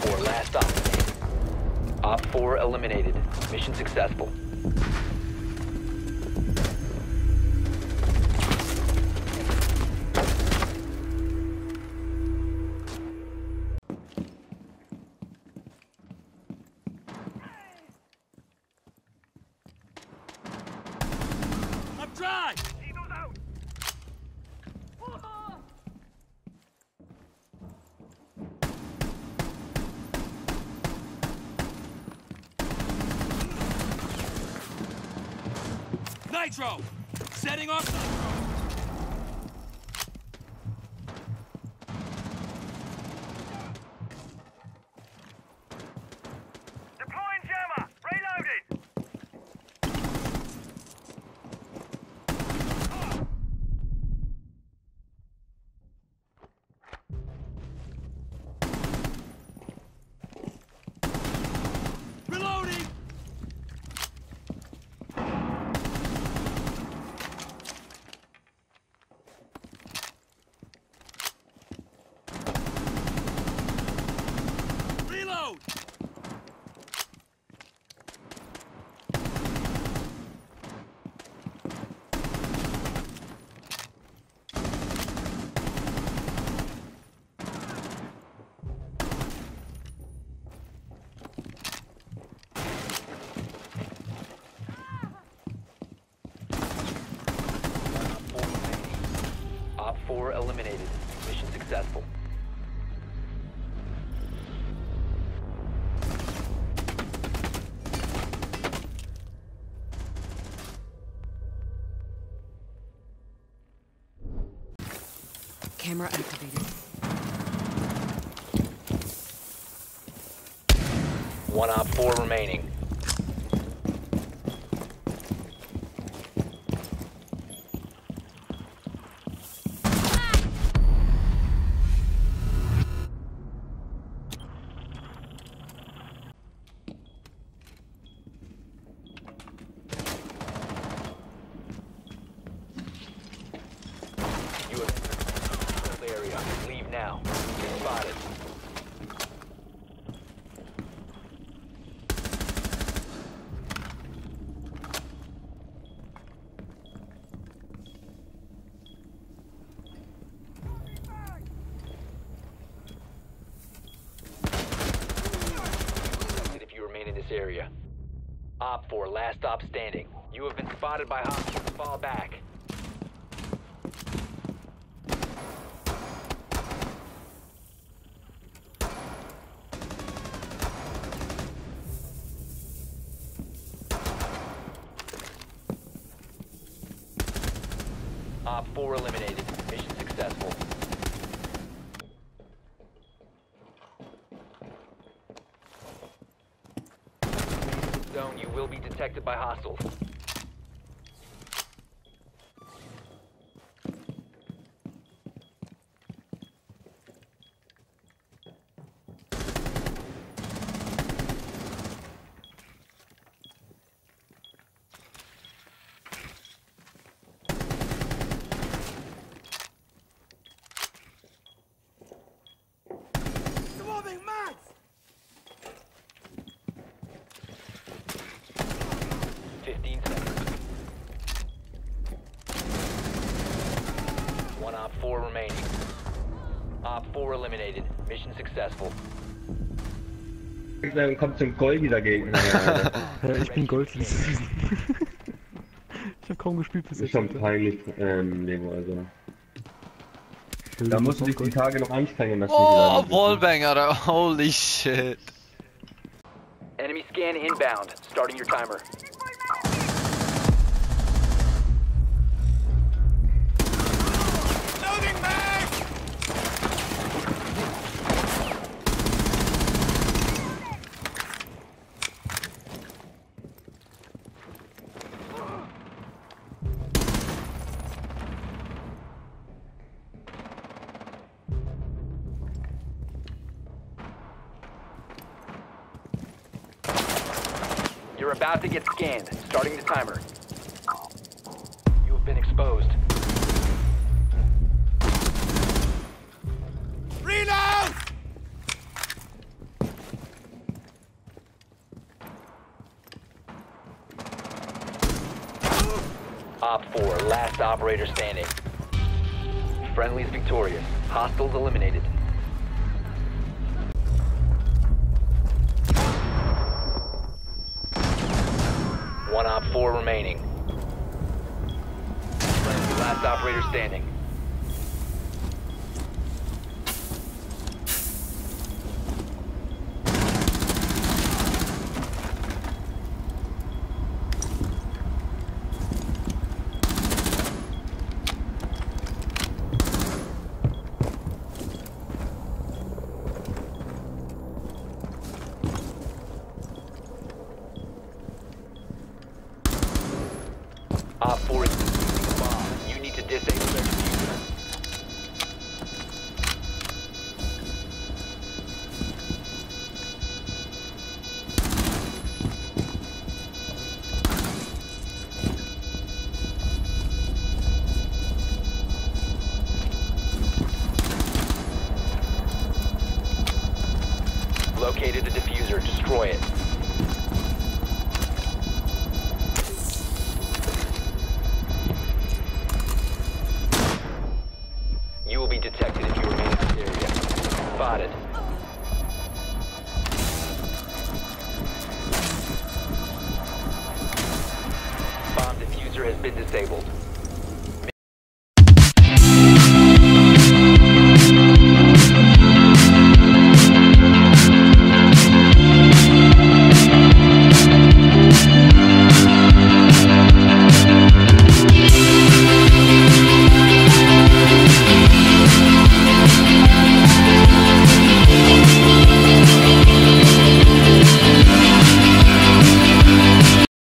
4, last. Op 4 eliminated. Mission successful. Nitro! Setting off 4 eliminated. Mission successful. Camera activated. One Op 4 remaining. You have entered the area. Leave now. Get spotted. if you remain in this area. Op 4, last stop standing. You have been spotted by hostiles. Fall back. Op 4 eliminated. Mission successful. Zone, you will be detected by hostiles. 4 remaining. Op 4 eliminated. Mission successful. Dann kommt zum Goldi dagegen. Ich bin Gold ich habe kaum gespielt bis das ist jetzt. schon peinlich, ähm, Nemo, also. Da musst du dich die Tage noch anstrengen, dass Oh, du Wallbang, Alter. Holy shit. Enemy scan inbound. Starting your timer. You're about to get scanned. Starting the timer. You have been exposed. Reload! Op 4, last operator standing. Friendly is victorious. Hostiles eliminated. Remaining. Last operator standing. Located the defuser. Destroy it. You will be detected if you remain in this area. Spotted. Bomb defuser has been disabled.